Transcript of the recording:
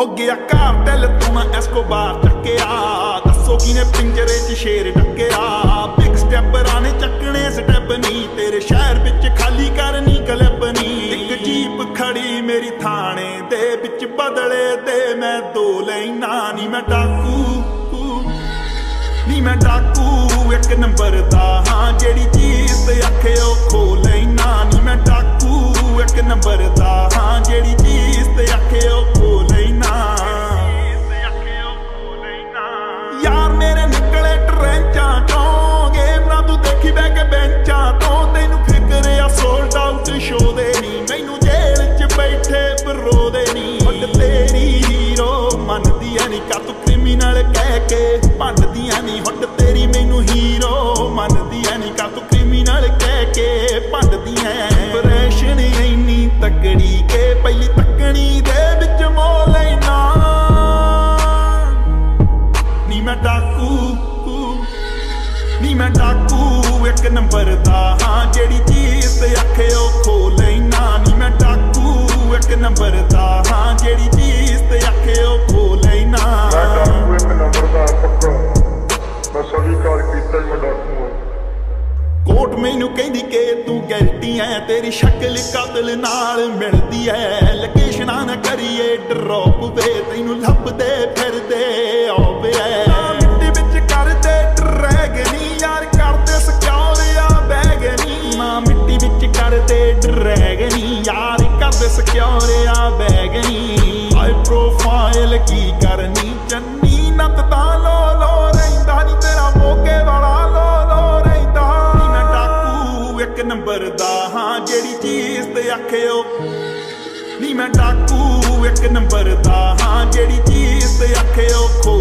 ਹੋ ਗਿਆ ਘਰ, ਦਿਲ ਤੂੰ ਮੈਂ ਐਸਕੋਬਾਰ ਚੱਕਿਆ। ਦੱਸੋ ਕਿਨੇ ਪਿੰਜਰੇ 'ਚ ਸ਼ੇਰ ਡੱਕਿਆ ਬਿਗ ਸਟੈਪਰਾਂ ਨੇ ਚੱਕਣੇ ਸਟੈਪ ਨਹੀਂ ਤੇਰੇ ਸ਼ਹਿਰ ਵਿੱਚ ਖਾਲੀ ਕਰਨੀ ਕਲੱਬ ਨਹੀਂ ਇੱਕ ਜੀਪ ਖੜੀ ਮੇਰੀ ਥਾਣੇ ਦੇ ਵਿੱਚ ਬਦਲੇ ਤੇ ਮੈਂ ਦੋ ਲੈਣਾ ਨਹੀਂ ਮੈਂ ਡਾਕੂ, ਨੀ ਮੈਂ ਡਾਕੂ, ਇੱਕ ਨੰਬਰ ਦਾ ਹਾਂ। ਜਿਹੜੀ ਚੀਜ਼ ਤੇ ਅੱਖੇ ਉਹ ਖੋ ਲੈਣਾ ਨੀ। ਮੈਂ ਡਾਕੂ, ਇੱਕ ਨੰਬਰ ਦਾ ਹਾਂ। ਜਿਹੜੀ ਮੈਨੂੰ ਜੇਲ੍ਹ 'ਚ ਬੈਠੇ ਬਰੋ ਦੇ ਨਹੀਂ ਹੱਡ ਤੇਰੀ ਹੀਰੋ ਮੰਨਦੀ ਐ ਨਹੀਂ ਕਾ ਤੂੰ ਕ੍ਰਿਮੀਨਲ ਕਹਿ ਕੇ। ਭੰਡਦੀਆਂ ਨਹੀਂ ਹੱਡ ਤੇਰੀ ਮੈਨੂੰ ਹੀਰੋ ਮੰਨਦੀ ਐ ਨਹੀਂ ਕਾ ਤੂੰ ਕ੍ਰਿਮੀਨਲ ਕਹਿ ਕੇ। ਭੰਡਦੀਆਂ ਪ੍ਰੈਸ਼ਨ ਇੰਨੀ ਤਕੜੀ ਕੇ ਪਹਿਲੀ ਤੱਕਣੀ ਦੇ ਵਿੱਚ ਮੋ ਲੈਣਾ ਨੀ ਮੈਂ ਡਾਕੂ, ਨੀ ਮੈਂ ਡਾਕੂ, ਇੱਕ ਨੰਬਰ ਦਾ ਹਾਂ, ਜਿਹੜੀ ਚੀਜ਼ ਤੇ ਅੱਖੇ ਇੱਕ ਨੰਬਰ ਦਾ ਹਾਂ ਜਿਹੜੀ ਚੀਜ਼ ਤੇ ਅੱਖੇ ਉਹ ਖੋ ਲੈਣਾ। ਮੈਂ ਡਾਕੂ ਇੱਕ ਨੰਬਰ ਦਾ ਪੱਕਾ। ਮੈਂ ਸਵੀਕਾਰ ਕੀਤਾ ਹੀ ਮੈਂ ਡਾਕੂ ਹਾਂ। ਕੋਟ ਮੈਨੂੰ ਕਹਿੰਦੀ ਕਿ ਤੂੰ ਗੈਲਟੀ ਐ ਤੇਰੀ ਸ਼ਕਲ ਕਾਤਲ ਨਾਲ ਮਿਲਦੀ ਐ। ਲੋਕੇਸ਼ਨਾਂ ਨਾ ਕਰੀਏ ਡਰੌਪ ਵੇ ਤੈਨੂੰ ਲੱਭਦੇ ਫਿਰਦੇ ਆਵੇ ਐ। ਮਿੱਟੀ ਵਿੱਚ ਕਰਦੇ ਡਰੈਗਨੀ ਯਾਰ ਕਰਦੇ ਸਕਿਉਰ ਆ ਬੈਗਨੀ ਨਾ। ਮਿੱਟੀ ਵਿੱਚ ਕਰਦੇ ਡਰੈਗਨੀ ਯਾਰ। ਕਰਦੇ ਸਕਿਉਰ ਆ ਬੈਗਨੀ ਹਾਈ ਪ੍ਰੋਫਾਈਲ ਕੀ ਕਰਨੀ? ਚੰਨੀ ਨੱਤ ਤਾਂ ਲੋ ਲੋ ਰਹਿੰਦਾ ਨਹੀਂ ਤੇਰਾ ਮੋਕੇ ਵਾਲਾ ਲੋ ਲੋ ਰਹਿੰਦਾ। ਨੀ ਮੈਂ ਡਾਕੂ ਇੱਕ ਨੰਬਰ ਦਾ, ਹਾਂ, ਜਿਹੜੀ ਚੀਜ਼ ਤੇ ਆਖਿਓ। ਨੀ ਮੈਂ ਡਾਕੂ ਇੱਕ ਨੰਬਰ ਦਾ, ਹਾਂ, ਜਿਹੜੀ ਚੀਜ਼ ਤੇ ਆਖਿਓ। ਖੋ